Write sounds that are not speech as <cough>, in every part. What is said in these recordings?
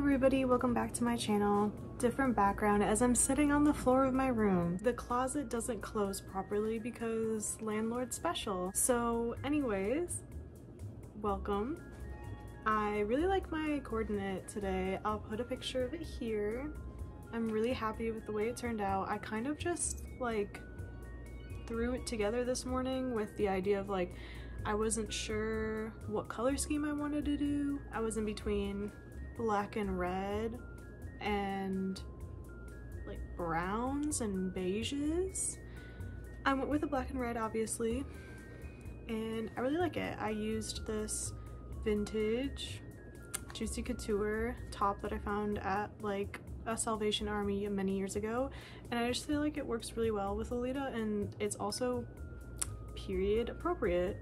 everybody, welcome back to my channel. Different background as I'm sitting on the floor of my room. The closet doesn't close properly because landlord special. So anyways, welcome. I really like my coordinate today. I'll put a picture of it here. I'm really happy with the way it turned out. I kind of just like threw it together this morning with the idea of like I wasn't sure what color scheme I wanted to do. I was in between black and red and like browns and beiges. I went with the black and red obviously and I really like it. I used this vintage Juicy Couture top that I found at like a Salvation Army many years ago and I just feel like it works really well with Lolita and it's also period appropriate.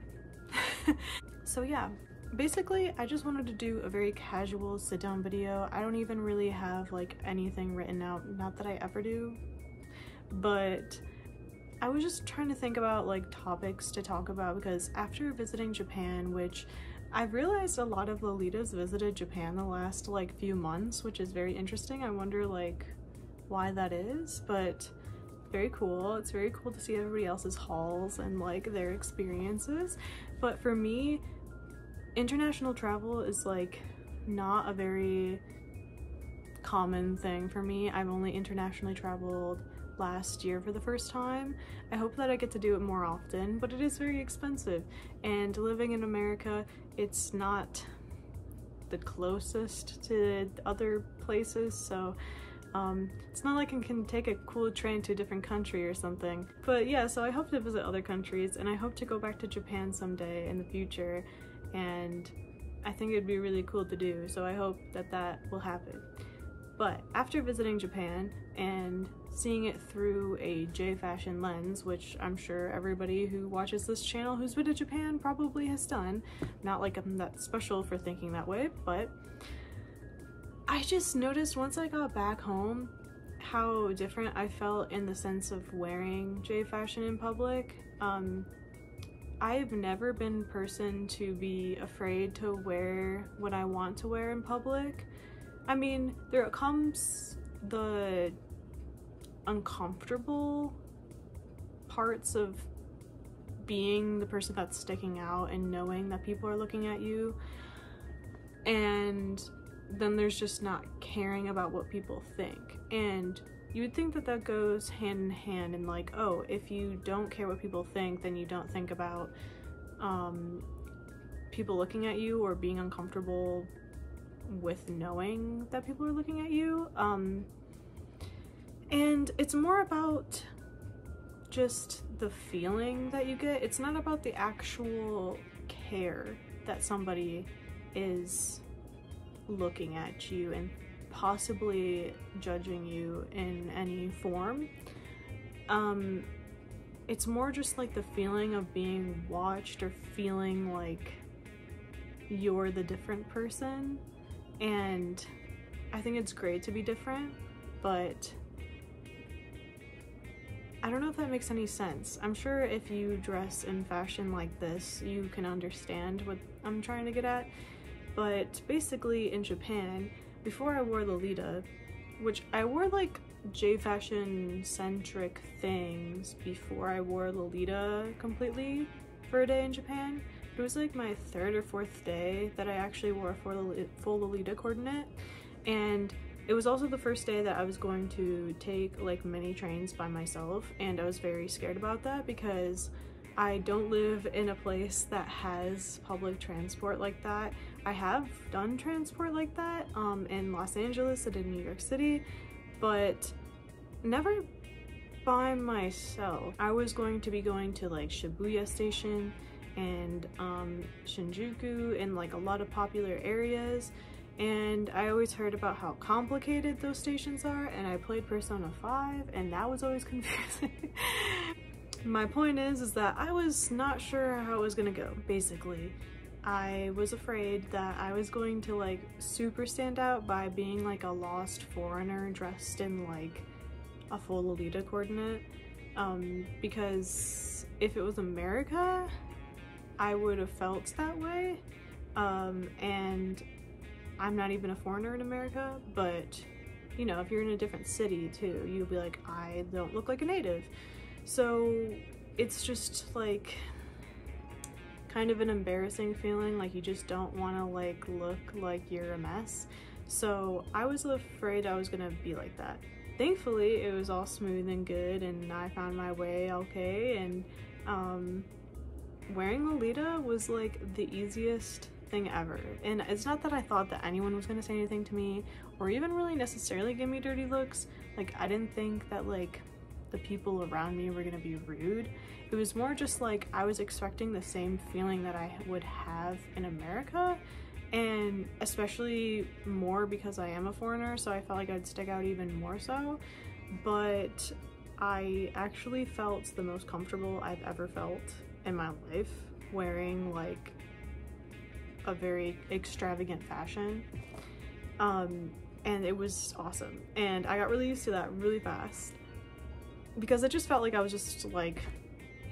<laughs> so yeah, basically I just wanted to do a very casual sit down video. I don't even really have like anything written out, not that I ever do, but I was just trying to think about like topics to talk about because after visiting Japan, which I've realized a lot of Lolitas visited Japan the last like few months, which is very interesting. I wonder like why that is, but very cool. It's very cool to see everybody else's hauls and like their experiences. But for me, international travel is like not a very common thing for me. I've only internationally traveled last year for the first time. I hope that I get to do it more often, but it is very expensive. And living in America, it's not the closest to other places, so um, it's not like I can take a cool train to a different country or something. But yeah, so I hope to visit other countries and I hope to go back to Japan someday in the future and I think it'd be really cool to do, so I hope that that will happen. But after visiting Japan and seeing it through a J fashion lens, which I'm sure everybody who watches this channel who's been to Japan probably has done, not like I'm that special for thinking that way, but I just noticed once I got back home how different I felt in the sense of wearing J fashion in public. Um, I've never been person to be afraid to wear what I want to wear in public. I mean, there comes the uncomfortable parts of being the person that's sticking out and knowing that people are looking at you. And then there's just not caring about what people think. And you would think that that goes hand in hand and like oh if you don't care what people think then you don't think about um, people looking at you or being uncomfortable with knowing that people are looking at you. Um, and it's more about just the feeling that you get. It's not about the actual care that somebody is looking at you and possibly judging you in any form. Um, it's more just like the feeling of being watched or feeling like you're the different person. And I think it's great to be different, but I don't know if that makes any sense. I'm sure if you dress in fashion like this, you can understand what I'm trying to get at. But basically in Japan, before I wore Lolita, which I wore like J fashion centric things before I wore Lolita completely for a day in Japan. It was like my third or fourth day that I actually wore a full Lolita coordinate and it was also the first day that I was going to take like many trains by myself and I was very scared about that because I don't live in a place that has public transport like that. I have done transport like that um, in Los Angeles and in New York City, but never by myself. I was going to be going to like Shibuya Station and um, Shinjuku and like a lot of popular areas and I always heard about how complicated those stations are and I played Persona 5 and that was always <laughs> confusing. My point is, is that I was not sure how it was gonna go, basically. I was afraid that I was going to like super stand out by being like a lost foreigner dressed in like a full Lolita coordinate um, because if it was America I would have felt that way um, and I'm not even a foreigner in America, but you know, if you're in a different city too, you'll be like, I don't look like a native. So it's just like kind of an embarrassing feeling, like you just don't want to like look like you're a mess. So I was afraid I was gonna be like that. Thankfully, it was all smooth and good and I found my way okay and um, wearing Lolita was like the easiest thing ever. And it's not that I thought that anyone was gonna say anything to me or even really necessarily give me dirty looks. Like I didn't think that like the people around me were gonna be rude. It was more just like I was expecting the same feeling that I would have in America and especially more because I am a foreigner so I felt like I'd stick out even more so. But I actually felt the most comfortable I've ever felt in my life wearing like a very extravagant fashion. Um, and it was awesome. And I got really used to that really fast because it just felt like I was just like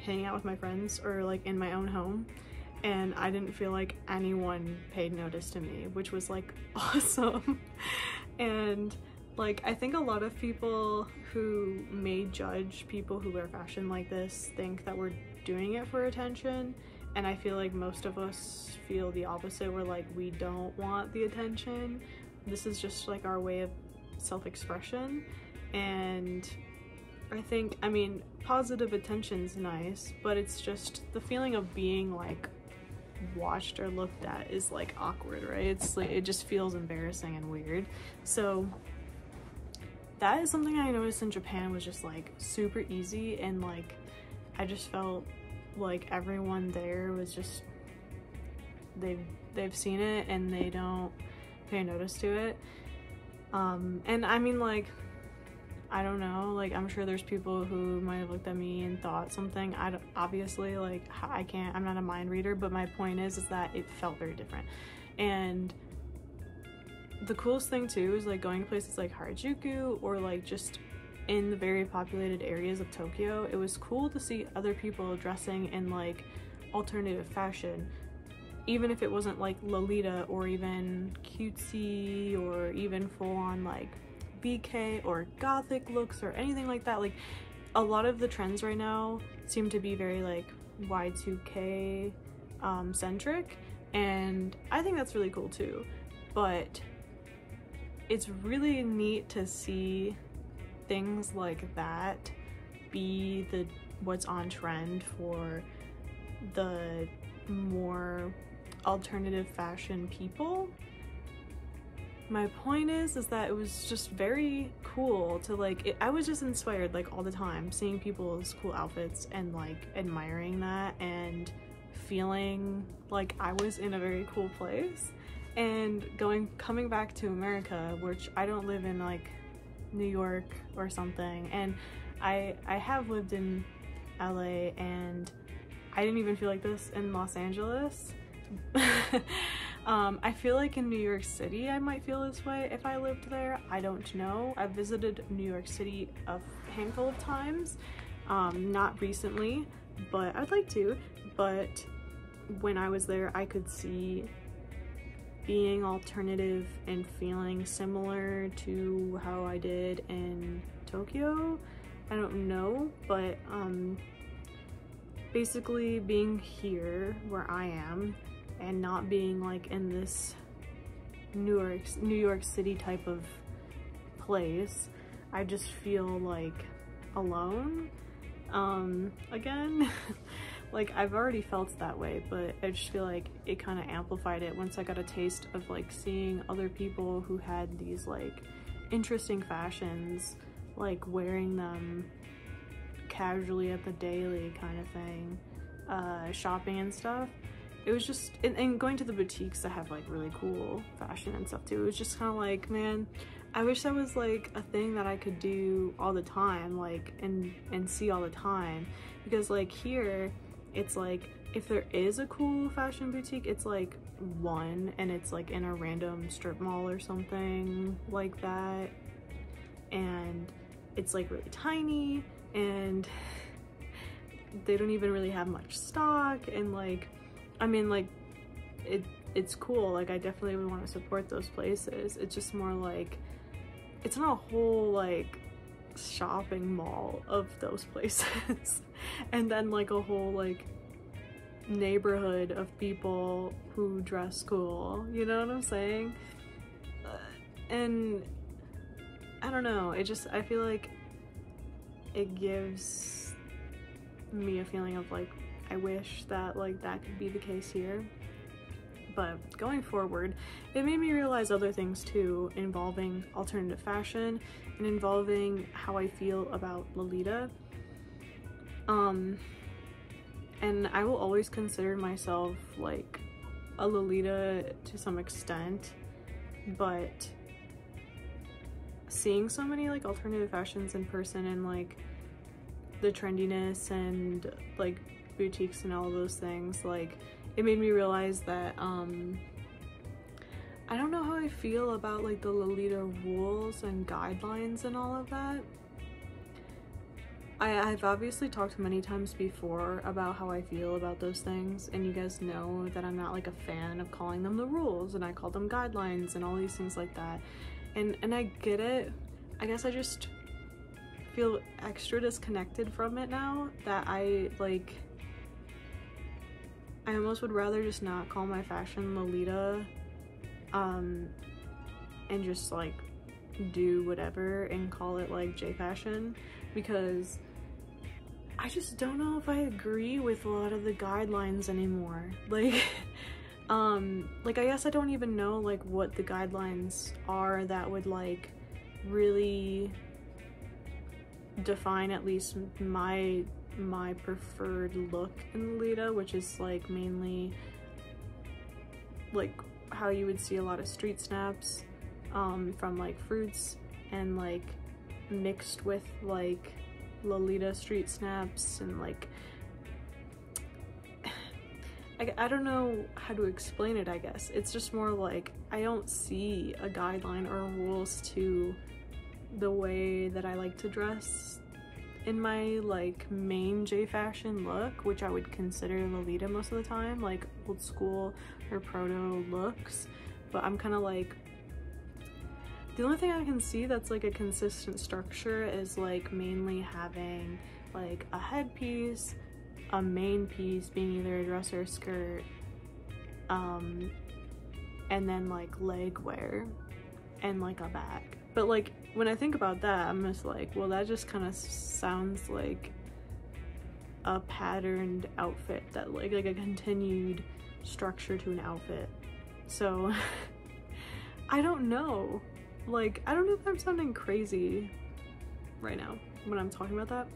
hanging out with my friends or like in my own home and I didn't feel like anyone paid notice to me which was like <laughs> awesome and like I think a lot of people who may judge people who wear fashion like this think that we're doing it for attention and I feel like most of us feel the opposite. We're like, we don't want the attention. This is just like our way of self-expression. And I think, I mean, positive attention's nice, but it's just the feeling of being like watched or looked at is like awkward, right? It's like, it just feels embarrassing and weird. So that is something I noticed in Japan was just like super easy and like I just felt like everyone there was just they've they've seen it and they don't pay notice to it um and i mean like i don't know like i'm sure there's people who might have looked at me and thought something i obviously like i can't i'm not a mind reader but my point is is that it felt very different and the coolest thing too is like going to places like harajuku or like just in the very populated areas of Tokyo, it was cool to see other people dressing in like alternative fashion. Even if it wasn't like Lolita or even cutesy or even full on like BK or gothic looks or anything like that. Like a lot of the trends right now seem to be very like Y2K um, centric and I think that's really cool too. But it's really neat to see things like that be the what's on trend for the more alternative fashion people my point is is that it was just very cool to like it, i was just inspired like all the time seeing people's cool outfits and like admiring that and feeling like i was in a very cool place and going coming back to america which i don't live in like New York or something. And I I have lived in LA and I didn't even feel like this in Los Angeles. <laughs> um, I feel like in New York City I might feel this way if I lived there. I don't know. I've visited New York City a handful of times, um, not recently, but I'd like to. But when I was there, I could see being alternative and feeling similar to how I did in Tokyo. I don't know, but um, basically being here where I am and not being like in this New York, New York City type of place, I just feel like alone um, again. <laughs> like I've already felt that way, but I just feel like it kind of amplified it once I got a taste of like seeing other people who had these like interesting fashions, like wearing them casually at the daily kind of thing, uh, shopping and stuff. It was just, and, and going to the boutiques that have like really cool fashion and stuff too. It was just kind of like, man, I wish that was like a thing that I could do all the time, like, and, and see all the time. Because like here, it's like if there is a cool fashion boutique it's like one and it's like in a random strip mall or something like that and it's like really tiny and <sighs> they don't even really have much stock and like I mean like it it's cool. Like I definitely would want to support those places. It's just more like it's not a whole like shopping mall of those <laughs> places and then like a whole like neighborhood of people who dress cool you know what i'm saying uh, and i don't know it just i feel like it gives me a feeling of like i wish that like that could be the case here. But going forward it made me realize other things too involving alternative fashion and involving how i feel about lolita. Um and I will always consider myself like a Lolita to some extent, but seeing so many like alternative fashions in person and like the trendiness and like boutiques and all those things, like it made me realize that um I don't know how I feel about like the Lolita rules and guidelines and all of that. I, I've obviously talked many times before about how I feel about those things, and you guys know that I'm not like a fan of calling them the rules, and I call them guidelines and all these things like that. And and I get it. I guess I just feel extra disconnected from it now that I like I almost would rather just not call my fashion Lolita um and just like do whatever and call it like J fashion because I just don't know if I agree with a lot of the guidelines anymore. <laughs> Like, um, like I guess I don't even know like what the guidelines are that would like really define at least my my preferred look in Lolita, which is like mainly like how you would see a lot of street snaps um, from like fruits and like mixed with like Lolita street snaps and like <sighs> I, I don't know how to explain it I guess. It's just more like I don't see a guideline or rules to the way that I like to dress in my like main J fashion look which I would consider Lolita most of the time like old school or proto looks but I'm kind of like the only thing I can see that's like a consistent structure is like mainly having like a headpiece, a main piece being either a dress or a skirt, um, and then like leg wear and like a bag. But like when I think about that, I'm just like, well, that just kind of sounds like a patterned outfit that like like a continued structure to an outfit. So <laughs> I don't know. Like, I don't know if I'm sounding crazy right now when I'm talking about that.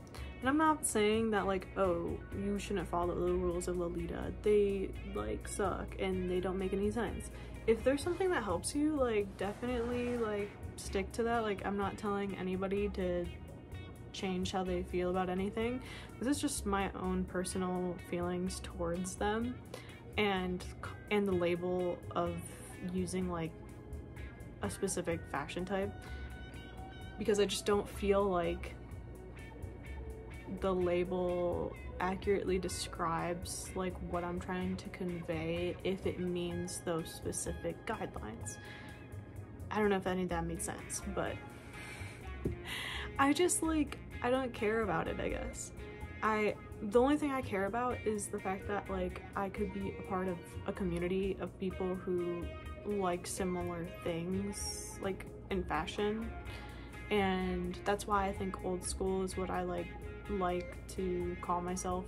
And I'm not saying that like, oh, you shouldn't follow the rules of Lolita. They like suck and they don't make any sense. If there's something that helps you, like definitely like stick to that. Like I'm not telling anybody to change how they feel about anything. This is just my own personal feelings towards them and and the label of using like a specific fashion type because I just don't feel like the label accurately describes like what I'm trying to convey if it means those specific guidelines. I don't know if any of that made sense, but I just like I don't care about it, I guess. I the only thing I care about is the fact that like I could be a part of a community of people who like similar things like in fashion and that's why I think old school is what I like like to call myself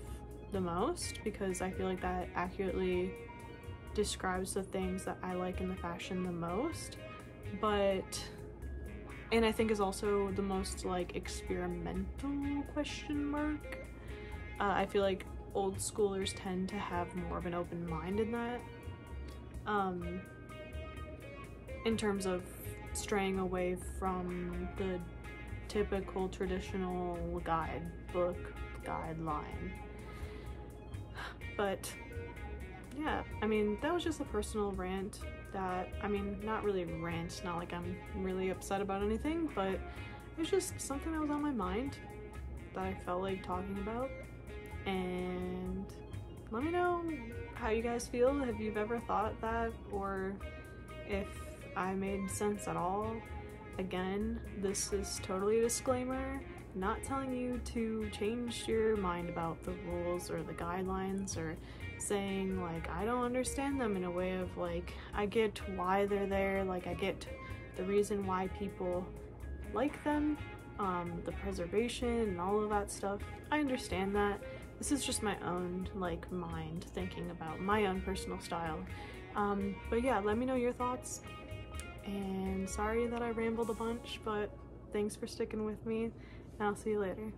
the most because I feel like that accurately describes the things that I like in the fashion the most. But and I think is also the most like experimental question mark. Uh, I feel like old schoolers tend to have more of an open mind in that um in terms of straying away from the typical traditional guidebook guideline. But yeah, I mean, that was just a personal rant that, I mean, not really rant, not like I'm really upset about anything, but it's just something that was on my mind that I felt like talking about. And let me know how you guys feel, if you've ever thought that, or if I made sense at all. Again, this is totally a disclaimer, not telling you to change your mind about the rules or the guidelines or saying like I don't understand them in a way of like I get why they're there, like I get the reason why people like them, um, the preservation and all of that stuff. I understand that. This is just my own like mind thinking about my own personal style. Um, but yeah, let me know your thoughts. And sorry that I rambled a bunch, but thanks for sticking with me, and I'll see you later.